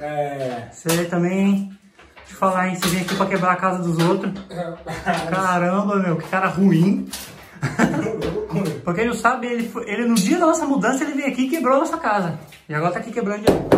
É. Você também. Deixa eu falar, hein? Você vem aqui pra quebrar a casa dos outros. Caramba, meu, que cara ruim. Porque ele não sabe, ele, foi- ele no dia da nossa mudança ele veio aqui e quebrou a nossa casa. E agora tá aqui quebrando de novo.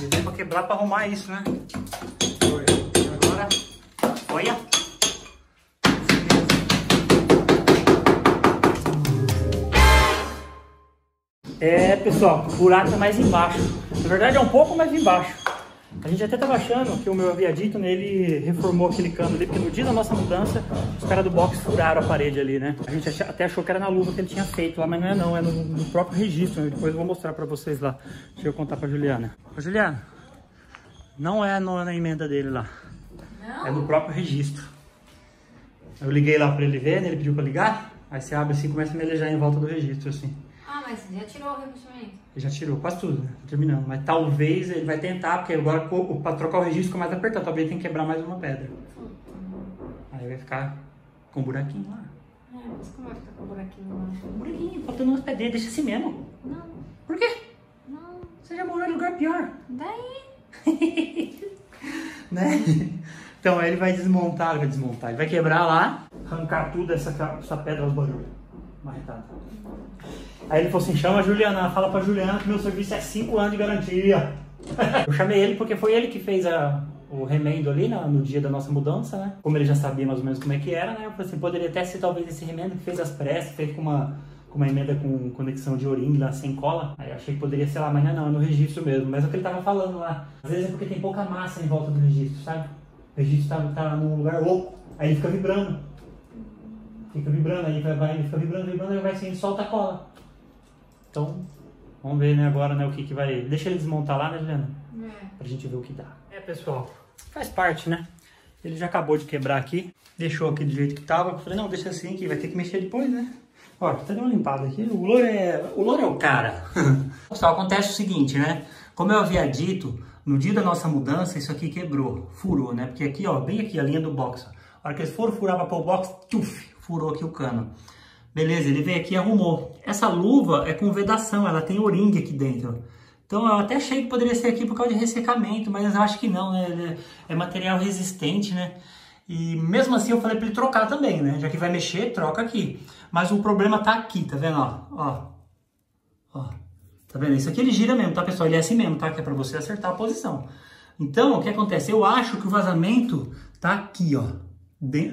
Ele veio pra quebrar pra arrumar isso, né? E agora. Olha! É, pessoal, o buraco é mais embaixo. Na verdade é um pouco mais embaixo. A gente até tava achando que o meu havia dito, né? Ele reformou aquele cano ali, porque no dia da nossa mudança, os caras do box furaram a parede ali, né? A gente até achou que era na luva que ele tinha feito lá, mas não é não, é no, no próprio registro. né? Depois eu vou mostrar pra vocês lá. Deixa eu contar pra Juliana. Ô Juliana, não é no- na emenda dele lá. É no próprio registro. Eu liguei lá pra ele ver, né? Ele pediu pra ligar. Aí você abre assim e começa a melejar em volta do registro, assim. Mas já tirou o? Ele já tirou quase tudo, né? Tá terminando. Mas talvez ele vai tentar, porque agora pra trocar o registro fica mais apertado. Talvez ele tenha que quebrar mais uma pedra. Aí vai ficar com um buraquinho lá. É, mas como vai ficar com o buraquinho lá? Um buraquinho, faltando umas pedrinhas. Deixa assim mesmo. Não, Por quê? não. Você já morou em lugar pior. Daí? né? Então aí ele vai desmontar, vai desmontar. Ele vai quebrar lá, arrancar tudo essa, essa pedra aos barulhos. Marretada. Aí ele falou assim, chama a Juliana, fala pra Juliana que meu serviço é 5 anos de garantia. Eu chamei ele porque foi ele que fez a, o remendo ali na- no dia da nossa mudança, né? Como ele já sabia mais ou menos como é que era, né? Eu falei assim, poderia até ser talvez esse remendo que fez as pressas, fez com uma, com uma emenda com conexão de orim lá sem cola. Aí eu achei que poderia ser lá, mas não, é no registro mesmo. Mas é o que ele tava falando lá. Às vezes é porque tem pouca massa em volta do registro, sabe? O registro tá, tá num lugar louco, aí ele fica vibrando. Fica vibrando, aí vai, vai ele fica vibrando, vibrando, aí vai assim, ele solta a cola. Então, vamos ver né, agora né, o que, que vai. Deixa ele desmontar lá, né, Juliana? É. Pra gente ver o que dá. É, pessoal, faz parte, né? Ele já acabou de quebrar aqui, deixou aqui do jeito que tava. Eu falei, não, deixa assim que vai ter que mexer depois, né? Ó, tá dando uma limpada aqui. O louro é. O louro é o cara. Pessoal, acontece o seguinte, né? Como eu havia dito, no dia da nossa mudança, isso aqui quebrou, furou, né? Porque aqui, ó, bem aqui, a linha do box. ó. A hora que eles foram furar pra pôr o box, tchuf, furou aqui o cano. Beleza, ele veio aqui e arrumou. Essa luva é com vedação, ela tem oringue aqui dentro. Então eu até achei que poderia ser aqui por causa de ressecamento, mas eu acho que não, né? É- É material resistente, né? E mesmo assim eu falei pra ele trocar também, né? Já que vai mexer, troca aqui. Mas o problema tá aqui, tá vendo? Ó, ó. Ó. Tá vendo? Isso aqui ele gira mesmo, tá, pessoal? Ele é assim mesmo, tá? Que é pra você acertar a posição. Então, o que acontece? Eu acho que o vazamento tá aqui, ó.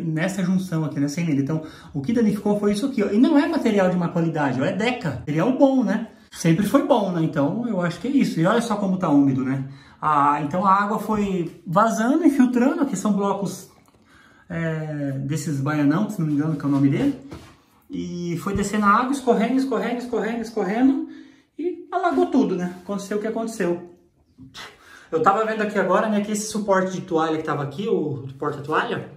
Nessa junção aqui, nessa emenda. Então, o que danificou foi isso aqui, ó. E não é material de má qualidade, ó. É Deca. Material bom, né? Sempre foi bom, né? Então, eu acho que é isso. E olha só como tá úmido, né? Ah, então, a água foi vazando, infiltrando. Aqui são blocos é, desses baianão, se não me engano, que é o nome dele. E foi descendo a água, escorrendo, escorrendo, escorrendo, escorrendo. E alagou tudo, né? Aconteceu o que aconteceu. Eu tava vendo aqui agora, né, que esse suporte de toalha que tava aqui, o porta-toalha,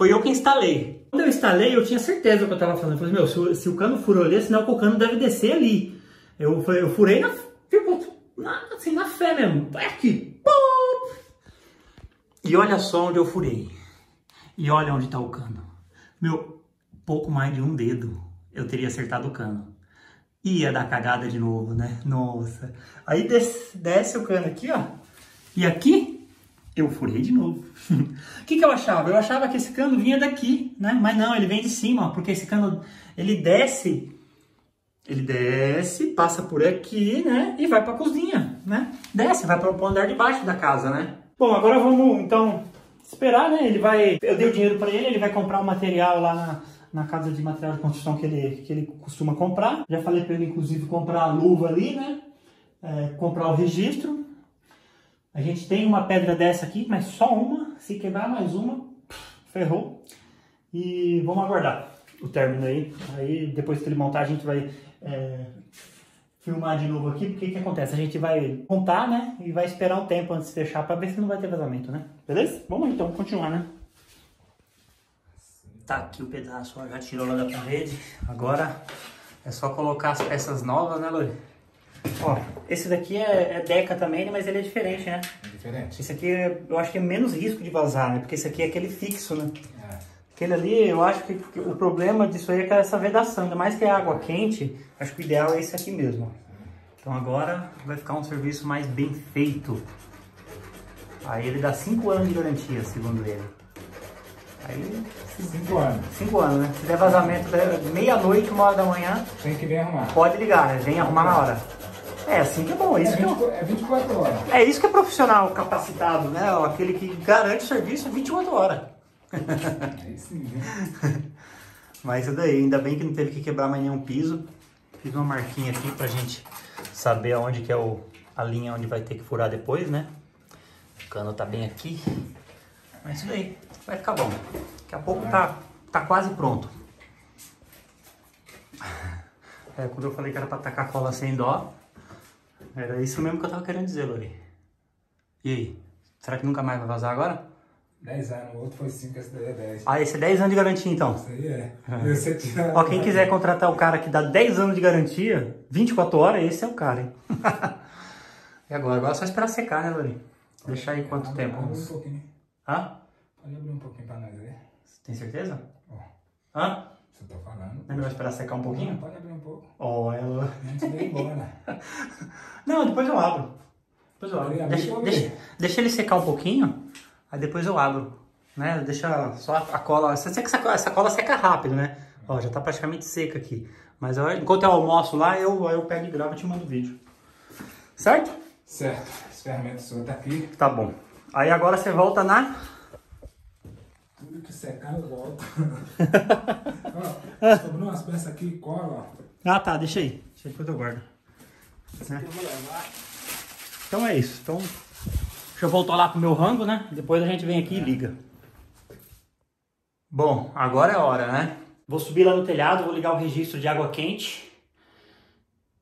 foi eu que instalei. Quando eu instalei, eu tinha certeza do que eu tava fazendo. Eu falei, meu, se, o- se o cano furou ali, sinal que o cano deve descer ali. Eu, falei, eu furei na, tipo, na, assim, na fé mesmo. Vai aqui. Pum! E olha só onde eu furei. E olha onde tá o cano. Meu, pouco mais de um dedo eu teria acertado o cano. Ia dar cagada de novo, né? Nossa. Aí desce, desce o cano aqui, ó. E aqui, eu furei de novo. O que, que eu achava? Eu achava que esse cano vinha daqui, né? Mas não, ele vem de cima, porque esse cano, ele desce, ele desce, passa por aqui, né? E vai pra cozinha, né? Desce, vai pro pro andar de baixo da casa, né? Bom, agora vamos, então, esperar, né? Ele vai, eu dei o dinheiro pra ele, ele vai comprar o material lá na, na casa de material de construção que ele, que ele costuma comprar. Já falei pra ele, inclusive, comprar a luva ali, né? É, comprar o registro. A gente tem uma pedra dessa aqui, mas só uma. Se quebrar mais uma, ferrou. E vamos aguardar o término aí. Aí depois que ele montar, a gente vai é, filmar de novo aqui. Porque o que acontece? A gente vai montar, né? E vai esperar um tempo antes de fechar para ver se não vai ter vazamento, né? Beleza? Vamos então continuar, né? Tá aqui o pedaço, ó, já tirou lá da parede. Agora é só colocar as peças novas, né, Lori? Ó, esse daqui é, é Deca também, mas ele é diferente, né? Diferente. Esse aqui é- eu acho que é menos risco de vazar, né? Porque esse aqui é aquele fixo, né? É. Aquele ali, eu acho que o problema disso aí é que é essa vedação. Ainda mais que é água quente, acho que o ideal é esse aqui mesmo. Então agora vai ficar um serviço mais bem feito. Aí ele dá 5 anos de garantia, segundo ele. Aí, Cinco anos. 5 anos, né? Se der vazamento meia-noite, uma hora da manhã, Tem que vir arrumar. pode ligar, né? Vem arrumar na hora. É assim que é bom, é É, isso que é 20, é 24 horas. É isso que é profissional capacitado, né? Aquele que garante serviço 24 horas. Aí sim, né? Mas isso daí, ainda bem que não teve que quebrar mais nenhum piso. Fiz uma marquinha aqui pra gente saber aonde que é o, a linha onde vai ter que furar depois, né? O cano tá bem aqui. Mas isso daí, vai ficar bom. Daqui a pouco tá, tá quase pronto. É, quando eu falei que era pra tacar cola sem dó, era isso mesmo que eu tava querendo dizer, Lori. E aí? Será que nunca mais vai vazar agora? 10 anos, o outro foi 5, esse daí é 10. Ah, esse é 10 anos de garantia então. Isso aí é. Você tira. Ó, quem quiser contratar o cara que dá 10 anos de garantia, 24 horas, esse é o cara, hein? e agora? Agora é só esperar secar, né, Lori? Deixar aí quanto Abre- tempo? Abre um pouquinho. Hã? Pode abrir um pouquinho pra nós aí. Tem certeza? Ó, Hã? Você tá falando. Não vai esperar secar um pouquinho? Pode abrir um pouco. Ó, ela... Antes de ir embora. Não, depois eu abro. Depois eu abro. Abrir, Deixa, deixa, deixa ele secar um pouquinho, aí depois eu abro. Né? Deixa só a cola. Você sabe que essa cola, essa cola seca rápido, né? Ó, já tá praticamente seca aqui. Mas eu- enquanto eu almoço lá, eu, eu pego e gravo e te mando o vídeo. Certo? Certo. Esse ferramenta seu tá aqui. Tá bom. Aí agora você volta na. Tudo que secar eu volto. ó, sobrou umas peças aqui, cola, ó. Ah tá, deixa aí. Deixa aí depois eu guardo. Né? Eu vou levar. Então é isso. Então, deixa eu voltar lá pro meu rango, né? Depois a gente vem aqui e liga. Bom, agora é a hora, né? Vou subir lá no telhado, vou ligar o registro de água quente.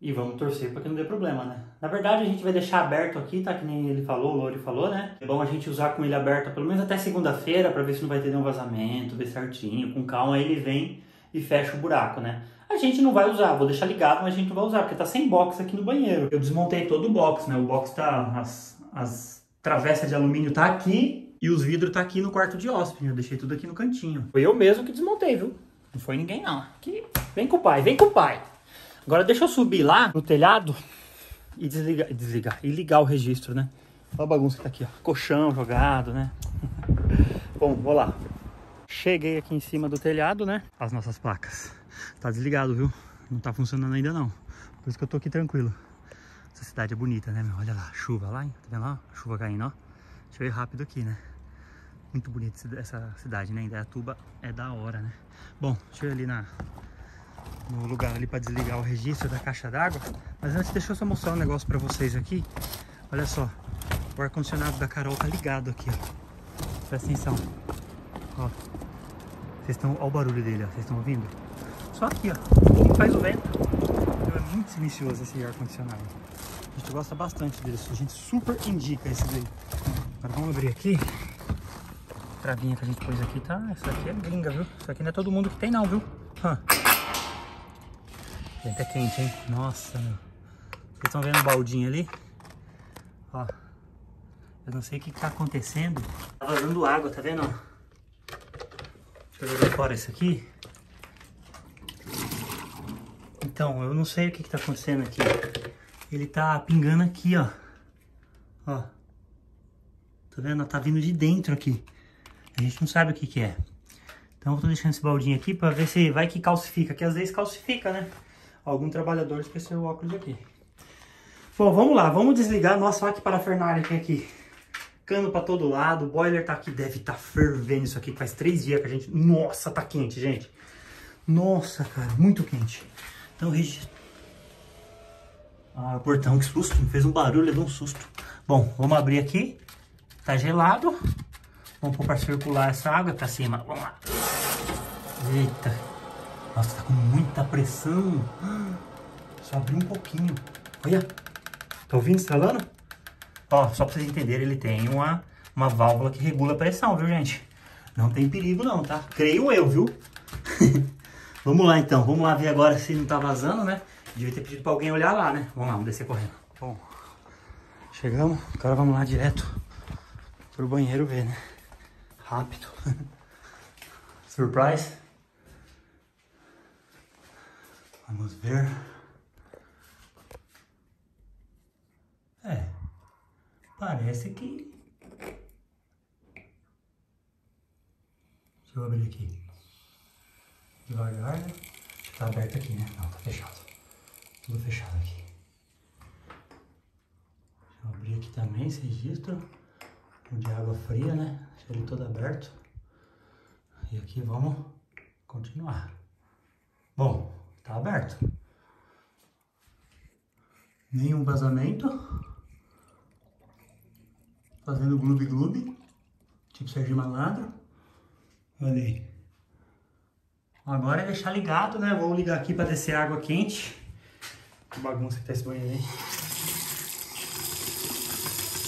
E vamos torcer para que não dê problema, né? Na verdade, a gente vai deixar aberto aqui, tá? Que nem ele falou, o Lori falou, né? É bom a gente usar com ele aberto pelo menos até segunda-feira para ver se não vai ter nenhum vazamento, ver certinho. Com calma, aí ele vem e fecha o buraco, né? A gente não vai usar, vou deixar ligado, mas a gente não vai usar, porque tá sem box aqui no banheiro. Eu desmontei todo o box, né? O box tá. As, as travessas de alumínio tá aqui e os vidros tá aqui no quarto de hóspede. Eu deixei tudo aqui no cantinho. Foi eu mesmo que desmontei, viu? Não foi ninguém, não. Aqui, vem com o pai, vem com o pai. Agora deixa eu subir lá no telhado e desligar, desligar e ligar o registro, né? Olha a bagunça que tá aqui, ó. Colchão jogado, né? Bom, vou lá. Cheguei aqui em cima do telhado, né? As nossas placas. Tá desligado, viu? Não tá funcionando ainda não. Por isso que eu tô aqui tranquilo. Essa cidade é bonita, né, meu? Olha lá, chuva lá, hein? Tá vendo lá? Chuva caindo, ó. Deixa eu ir rápido aqui, né? Muito bonita essa cidade, né? Indaiatuba é da hora, né? Bom, deixa eu ir ali na, no lugar ali para desligar o registro da caixa d'água. Mas antes, deixa eu só mostrar um negócio para vocês aqui. Olha só, o ar-condicionado da Carol tá ligado aqui, ó. Presta atenção. Ó. Vocês estão. Olha o barulho dele, ó. Vocês estão ouvindo? Só aqui, ó. Quem faz o vento. Então, É muito silencioso esse ar-condicionado. A gente gosta bastante dele. A gente super indica esse daí. Agora vamos abrir aqui. A travinha que a gente pôs aqui, tá? Isso aqui é gringa, viu? Isso aqui não é todo mundo que tem, não, viu? Gente, é quente, hein? Nossa, meu. Vocês estão vendo o baldinho ali? Ó. Eu não sei o que, que tá acontecendo. Tá vazando água, tá vendo? Deixa eu jogar fora isso aqui. Então, eu não sei o que, que tá acontecendo aqui. Ele tá pingando aqui, ó. Ó. Tá vendo? Tá vindo de dentro aqui. A gente não sabe o que que é. Então eu tô deixando esse baldinho aqui pra ver se vai que calcifica. Que às vezes calcifica, né? Algum trabalhador esqueceu o óculos aqui. Bom, vamos lá. Vamos desligar. Nossa, olha que parafernália que tem aqui. Cano pra todo lado. O boiler tá aqui. Deve estar tá fervendo isso aqui. Faz três dias que a gente... Nossa, tá quente, gente. Nossa, cara. Muito quente. Então, registro. Ah, o portão, que susto. Fez um barulho, levou um susto. Bom, vamos abrir aqui. Tá gelado. Vamos pôr para circular essa água para cima. Vamos lá. Eita. Nossa, tá com muita pressão. Só abrir um pouquinho. Olha. Tá ouvindo estralando? Ó, só para vocês entenderem, ele tem uma, uma válvula que regula a pressão, viu, gente? Não tem perigo não, tá? Creio eu, viu? vamos lá, então. Vamos lá ver agora se não tá vazando, né? Devia ter pedido para alguém olhar lá, né? Vamos lá, vamos descer correndo. Bom, chegamos. Agora vamos lá direto pro banheiro ver, né? Rápido. Surprise. Vamos ver. Parece que... Deixa eu abrir aqui. Devagar, né? Tá aberto aqui, né? Não, tá fechado. Tudo fechado aqui. Deixa eu abrir aqui também esse registro. De água fria, né? Deixa ele todo aberto. E aqui vamos continuar. Bom, tá aberto. Nenhum vazamento. Fazendo gloob-gloob. Tipo Serginho Malandro. Olha aí. Agora é deixar ligado, né? Vou ligar aqui para descer água quente. Que bagunça que tá esse banheiro aí.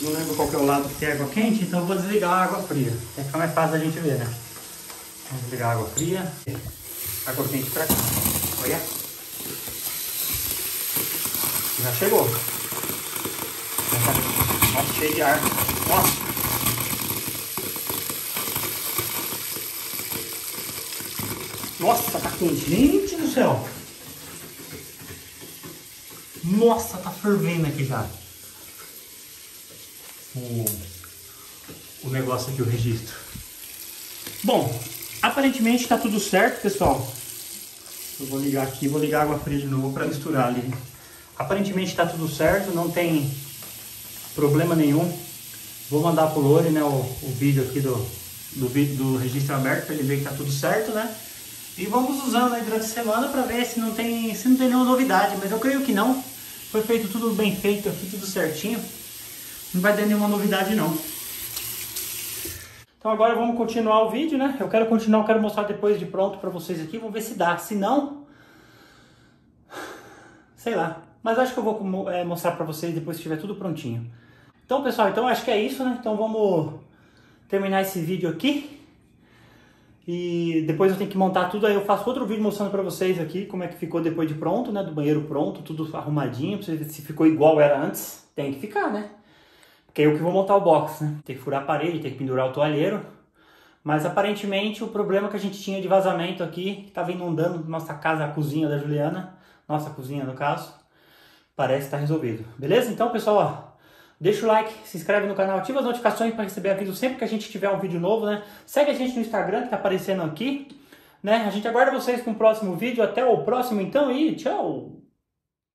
Não lembro qual que é o lado que tem água quente, então vou desligar a água fria. Vai ficar mais fácil a gente ver, né? Vamos desligar a água fria. Água quente pra cá. Olha. Já chegou. Já tá Nossa, cheio de ar. Nossa. Nossa, tá quente. Gente do céu. Nossa, tá fervendo aqui já. O, o negócio aqui, o registro. Bom, aparentemente tá tudo certo, pessoal. Eu vou ligar aqui, vou ligar água fria de novo para misturar ali. Aparentemente tá tudo certo, não tem problema nenhum. Vou mandar pro Lore, né, o, o vídeo aqui do, do, do registro aberto para ele ver que tá tudo certo, né? E vamos usando aí durante a semana para ver se não, tem, se não tem nenhuma novidade, mas eu creio que não. Foi feito tudo bem feito aqui, tudo certinho. Não vai ter nenhuma novidade não. Então agora vamos continuar o vídeo, né? Eu quero continuar, eu quero mostrar depois de pronto para vocês aqui. Vamos ver se dá. Se não, sei lá. Mas acho que eu vou é, mostrar para vocês depois que estiver tudo prontinho. Então pessoal, então acho que é isso, né? Então vamos terminar esse vídeo aqui. E depois eu tenho que montar tudo, aí eu faço outro vídeo mostrando pra vocês aqui como é que ficou depois de pronto, né? Do banheiro pronto, tudo arrumadinho, pra vocês verem se ficou igual era antes. Tem que ficar, né? Porque é eu que vou montar o box, né? Tem que furar a parede, tem que pendurar o toalheiro. Mas aparentemente o problema que a gente tinha de vazamento aqui, que tava inundando nossa casa, a cozinha da Juliana, nossa cozinha no caso, parece estar tá resolvido. Beleza? Então, pessoal, ó, Deixa o like, se inscreve no canal, ativa as notificações para receber aviso sempre que a gente tiver um vídeo novo, né? Segue a gente no Instagram que está aparecendo aqui, né? A gente aguarda vocês com o próximo vídeo. Até o próximo então e tchau!